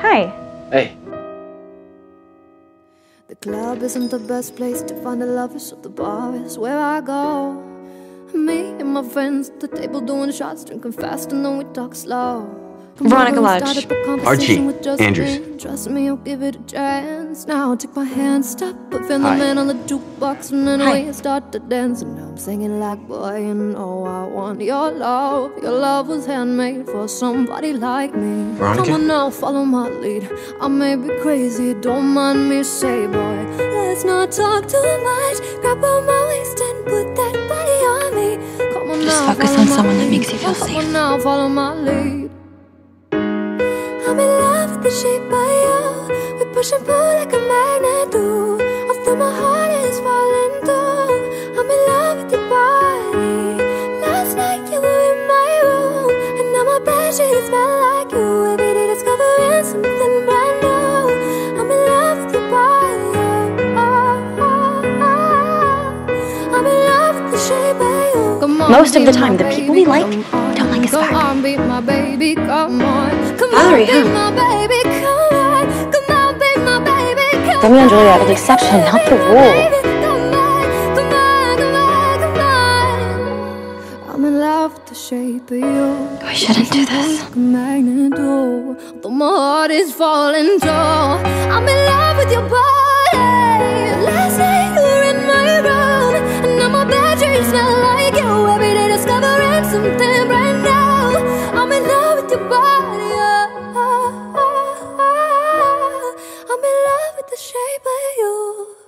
Hi. Hey. The club isn't the best place to find a lover, so the bar is where I go. Me and my friends at the table doing shots, drinking fast, and then we talk slow. Veronica Lodge. Archie Andrews. Trust me, I'll give it a chance. Now take my hand, stop, put Van the Hi. man on the jukebox, and then Hi. we start to dance. And I'm singing like, boy, you oh, know I want your love. Your love was handmade for somebody like me. Veronica? Come on now, follow my lead. I may be crazy, don't mind me, say, boy. Let's not talk too much. Grab on my waist and put that body on me. Come on Just now, focus on my someone that makes you feel Come safe. on now, follow my lead. I'm in love with the shape of you. We push and pull like a magnet do. Although my heart is falling through, I'm in love with your body. Last night you were in my room, and now my bed sheets smell like you. Every day discovering something brand new. I'm in love with your body. Oh, oh, oh. I'm in love with the shape of you. On, Most of the time, the people we like don't like us Come back. on, be my baby, come on. Come Valerie, huh? my baby, come on. Be my baby, come Romeo and. Juliet are the exception, not the rule. I shouldn't do this. Like a magnet do. Though my heart is falling tall. I'm in love with your body. Last night you were in my room, and now my bed sheets smell like you. Every day discovering something with the shape of you.